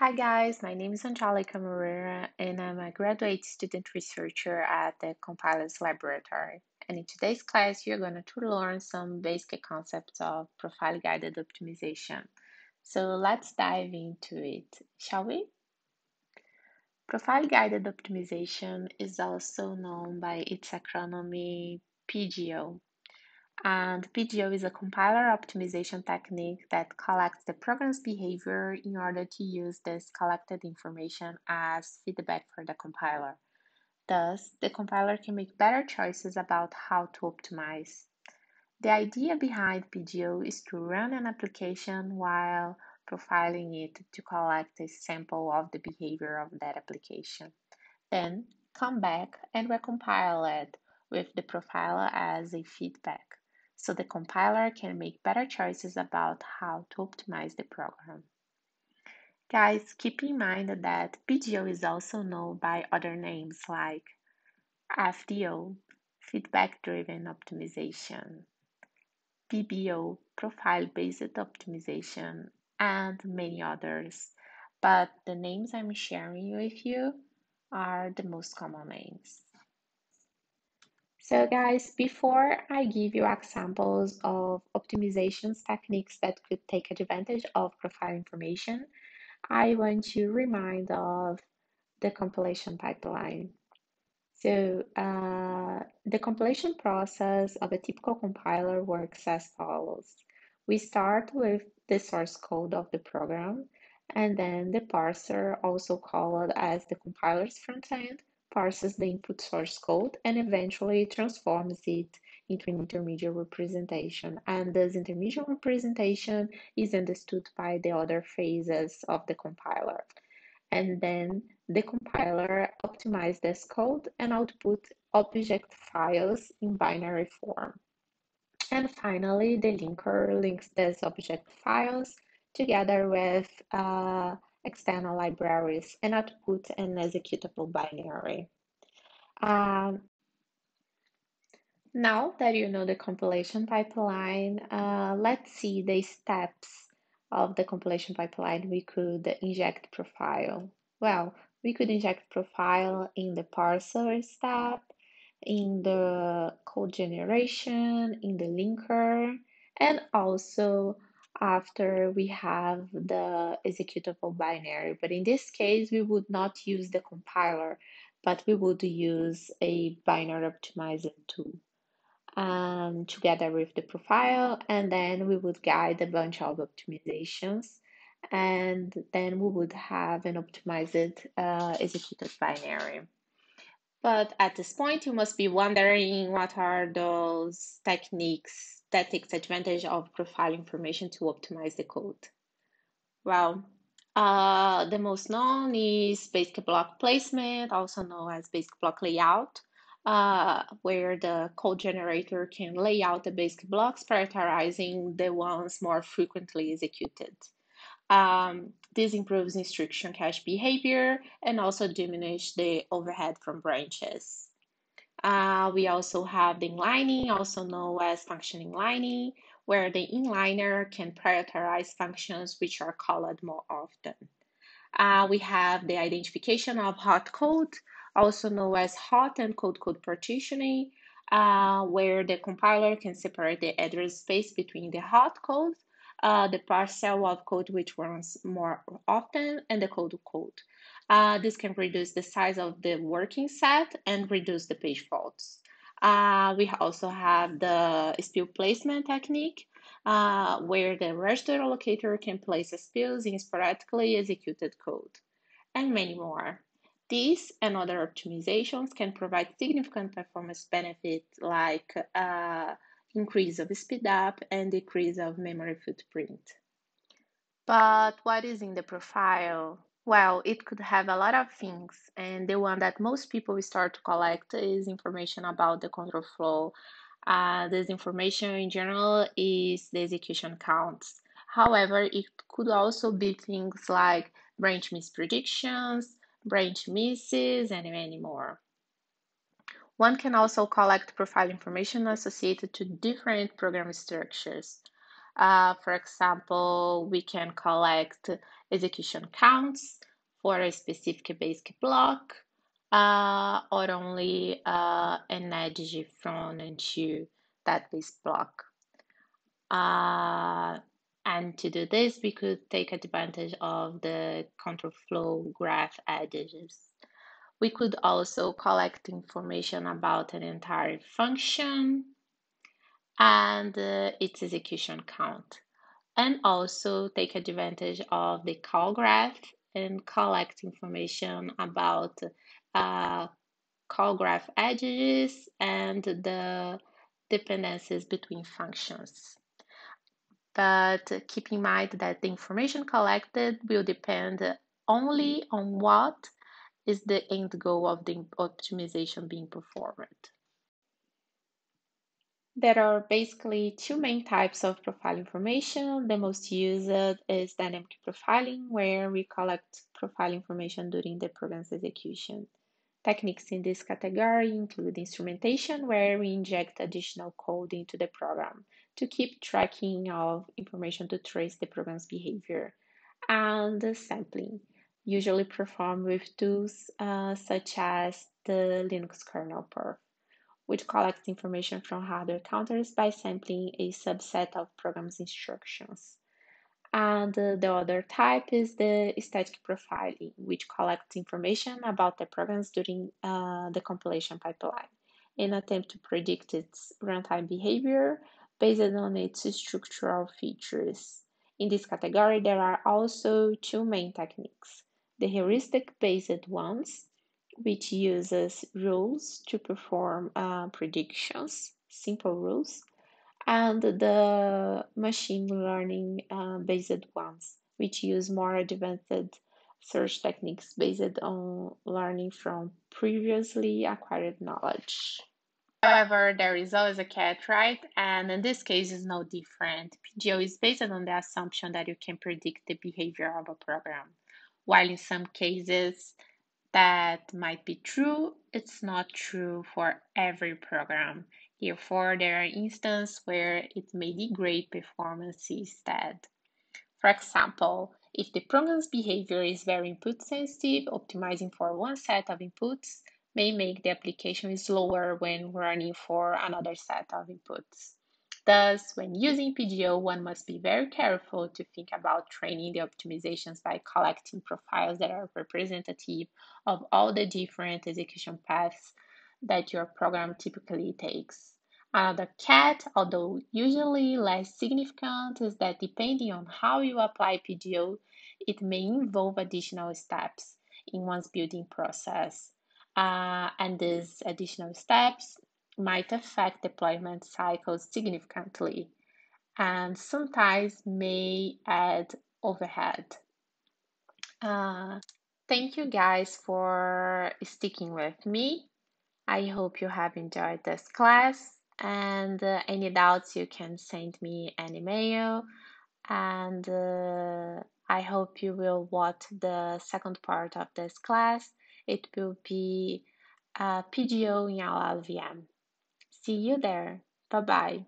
Hi guys, my name is Angelica Moreira and I'm a graduate student researcher at the Compilers Laboratory. And in today's class, you're going to learn some basic concepts of profile guided optimization. So let's dive into it, shall we? Profile guided optimization is also known by its acronym PGO. And PGO is a compiler optimization technique that collects the program's behavior in order to use this collected information as feedback for the compiler. Thus, the compiler can make better choices about how to optimize. The idea behind PGO is to run an application while profiling it to collect a sample of the behavior of that application. Then come back and recompile it with the profiler as a feedback so the compiler can make better choices about how to optimize the program. Guys, keep in mind that PGO is also known by other names like FDO, Feedback Driven Optimization, PBO, Profile Based Optimization, and many others. But the names I'm sharing with you are the most common names. So guys, before I give you examples of optimizations techniques that could take advantage of profile information, I want to remind of the compilation pipeline. So uh, the compilation process of a typical compiler works as follows. We start with the source code of the program, and then the parser, also called as the compiler's front end, parses the input source code and eventually transforms it into an intermediate representation. And this intermediate representation is understood by the other phases of the compiler. And then the compiler optimizes this code and output object files in binary form. And finally, the linker links these object files together with uh, external libraries and output an executable binary. Um, now that you know the compilation pipeline, uh, let's see the steps of the compilation pipeline we could inject profile. Well, we could inject profile in the parser step, in the code generation, in the linker, and also after we have the executable binary. But in this case, we would not use the compiler, but we would use a binary optimizer tool um, together with the profile, and then we would guide a bunch of optimizations, and then we would have an optimized uh, executed binary. But at this point, you must be wondering what are those techniques that takes advantage of profile information to optimize the code. Well, uh, the most known is basic block placement, also known as basic block layout, uh, where the code generator can lay out the basic blocks, prioritizing the ones more frequently executed. Um, this improves instruction cache behavior and also diminish the overhead from branches. Uh, we also have the inlining, also known as function inlining, where the inliner can prioritize functions which are called more often. Uh, we have the identification of hot code, also known as hot and cold code partitioning, uh, where the compiler can separate the address space between the hot code uh, the parcel of code which runs more often, and the cold code. Uh, this can reduce the size of the working set and reduce the page faults. Uh, we also have the spill placement technique, uh, where the register allocator can place spills in sporadically executed code, and many more. These and other optimizations can provide significant performance benefits like uh, increase of speed up and decrease of memory footprint. But what is in the profile? Well, it could have a lot of things, and the one that most people start to collect is information about the control flow. Uh, this information in general is the execution counts. However, it could also be things like branch mispredictions, branch misses, and many more. One can also collect profile information associated to different program structures. Uh, for example, we can collect execution counts for a specific basic block uh, or only uh, an edge from into that base block. Uh, and to do this, we could take advantage of the control flow graph edges. We could also collect information about an entire function and uh, its execution count, and also take advantage of the call graph and collect information about uh, call graph edges and the dependencies between functions. But keep in mind that the information collected will depend only on what is the end goal of the optimization being performed. There are basically two main types of profile information. The most used is dynamic profiling, where we collect profile information during the program's execution. Techniques in this category include instrumentation, where we inject additional code into the program to keep tracking of information to trace the program's behavior, and sampling, usually performed with tools uh, such as the Linux kernel perf which collects information from hardware counters by sampling a subset of program's instructions. And uh, the other type is the static profiling, which collects information about the programs during uh, the compilation pipeline in attempt to predict its runtime behavior based on its structural features. In this category, there are also two main techniques the heuristic based ones, which uses rules to perform uh, predictions, simple rules, and the machine learning uh, based ones, which use more advanced search techniques based on learning from previously acquired knowledge. However, there is always a catch, right? And in this case, is no different. PGO is based on the assumption that you can predict the behavior of a program, while in some cases, that might be true, it's not true for every program. Therefore, there are instances where it may degrade performance instead. For example, if the program's behavior is very input sensitive, optimizing for one set of inputs may make the application slower when running for another set of inputs. Thus, when using PGO, one must be very careful to think about training the optimizations by collecting profiles that are representative of all the different execution paths that your program typically takes. Another cat, although usually less significant, is that depending on how you apply PGO, it may involve additional steps in one's building process. Uh, and these additional steps might affect deployment cycles significantly and sometimes may add overhead. Uh, thank you guys for sticking with me. I hope you have enjoyed this class and uh, any doubts you can send me an email and uh, I hope you will watch the second part of this class. It will be uh, PGO in LLVM. See you there. Bye bye.